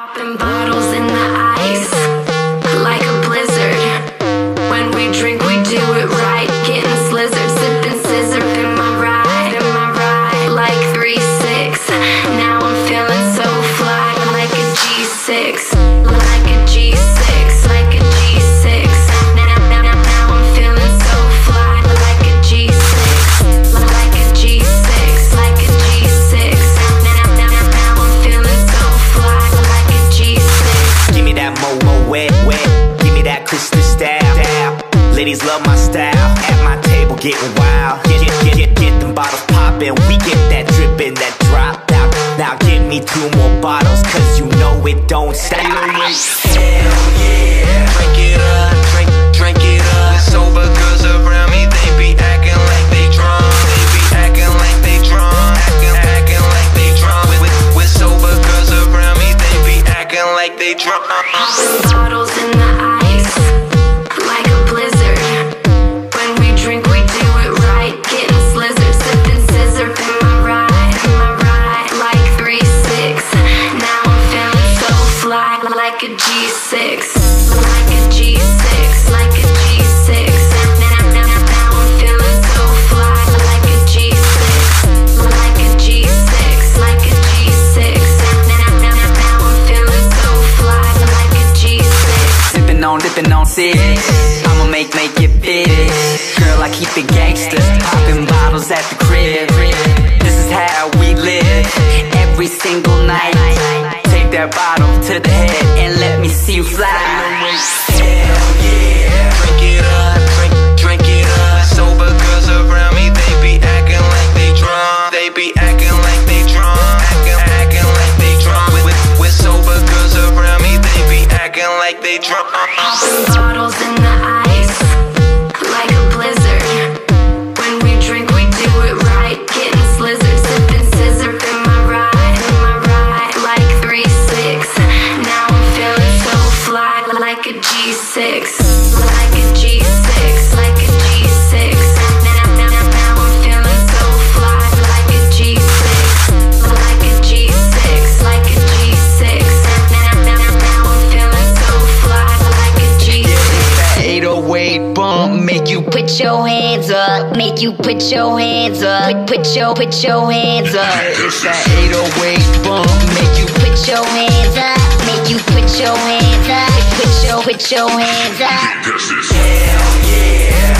Popping bottles in the ice like a blizzard. When we drink, we do it right. Getting slizzard, sipping sizzurp in my ride, in my ride like three six. Now I'm feeling so fly like a G6, Ladies love my style. At my table getting wild. Get get get get, get them bottles poppin'. We get that drippin', that drop. Now now give me two more bottles, cause you know it don't stop. Hell yeah. Drink it up, drink, drink it up. Sober girls around me, they be acting like they drunk. They be acting like they drunk. Acting, acting like they drunk. With, with, with sober girls around me, they be acting like they drunk. Popping bottles in the ice like a G6, like a G6, like a G6. Now, now, now, now I'm feeling so fly like a G6, like a G6, like a G6. Now, now, now, now I'm feeling so fly like a G6. Sipping on, on six. I'ma make, make it fit. Girl, I keep. Popping bottles at the crib. This is how we live. Every single night. Take that bottle to the head and let me see you fly. Hell yeah. Drink it up, drink, drink it up. Sober girls around me, they be acting like they drunk. They be acting like they drunk. Acting, acting like they drunk. With, with, with sober girls around me, they be acting like they drunk. Popping bottles in the Oh put your hands up, make you put your hands up, put, put your put your hands up, It's that 808 bump make you put your hands up, make you put your hands up, put your hands up, you put